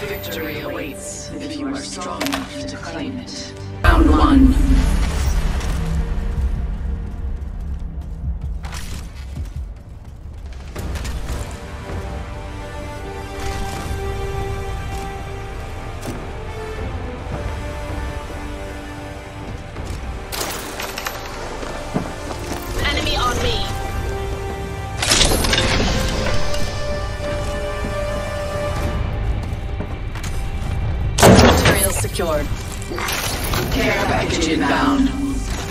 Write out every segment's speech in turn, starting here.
Victory awaits if you are strong enough to claim it. Round one. Secured. Care package inbound.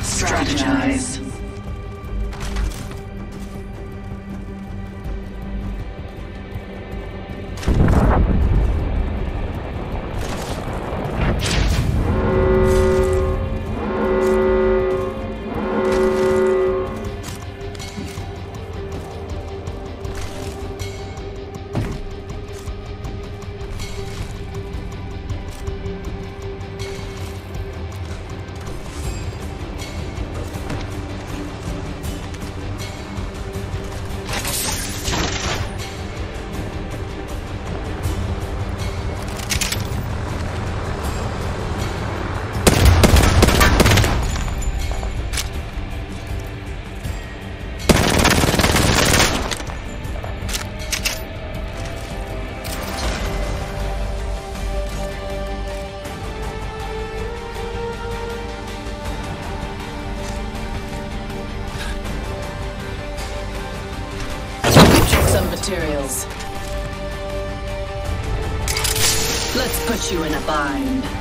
Strategize. Materials. Let's put you in a bind.